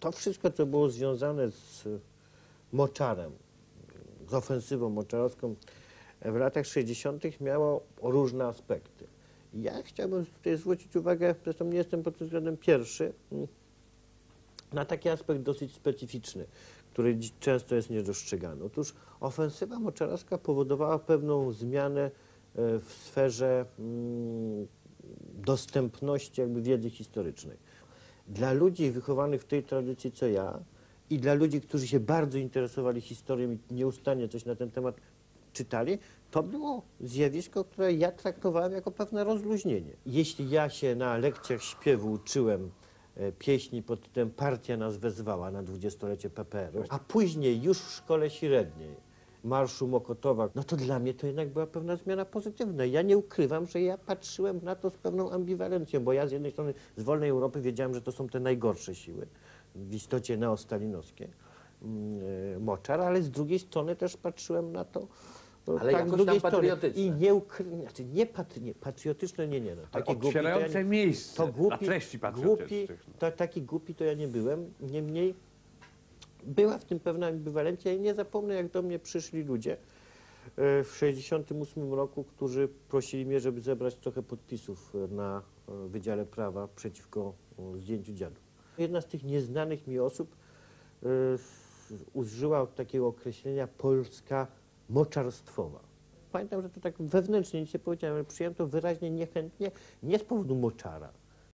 to wszystko, co było związane z moczarem, z ofensywą moczarowską w latach 60. miało różne aspekty. Ja chciałbym tutaj zwrócić uwagę, zresztą nie jestem pod tym względem pierwszy, na taki aspekt dosyć specyficzny, który często jest niedostrzegany. Otóż ofensywa moczarowska powodowała pewną zmianę e, w sferze mm, dostępności jakby wiedzy historycznej. Dla ludzi wychowanych w tej tradycji co ja i dla ludzi, którzy się bardzo interesowali historią i nieustannie coś na ten temat czytali, to było zjawisko, które ja traktowałem jako pewne rozluźnienie. Jeśli ja się na lekcjach śpiewu uczyłem e, pieśni pod tytułem Partia nas wezwała na dwudziestolecie PPR-u, a później już w szkole średniej Marszu Mokotowa, no to dla mnie to jednak była pewna zmiana pozytywna. Ja nie ukrywam, że ja patrzyłem na to z pewną ambiwalencją, bo ja z jednej strony z wolnej Europy wiedziałem, że to są te najgorsze siły, w istocie neostalinowskie, mm, e, Moczar, ale z drugiej strony też patrzyłem na to no, Ale jakoś tam patriotyczne. I nie ukrywam, znaczy nie, patry, nie patriotyczne, nie, nie. No, Ale Taki głupi to ja nie- miejsce to głupi, dla treści głupi, patriotycznych. no. to, taki głupi to ja nie byłem. Niemniej była w tym pewna ambiwalencja i nie zapomnę, jak do mnie przyszli ludzie e, w 68 roku, którzy prosili mnie, żeby zebrać trochę podpisów e, na e, Wydziale Prawa przeciwko zdjęciu dziadów. Jedna z tych nieznanych mi osób użyła takiego określenia Polska moczarstwowa. Pamiętam, że to tak wewnętrznie nic nie powiedziałem, ale przyjąłem to wyraźnie niechętnie, nie z powodu moczara,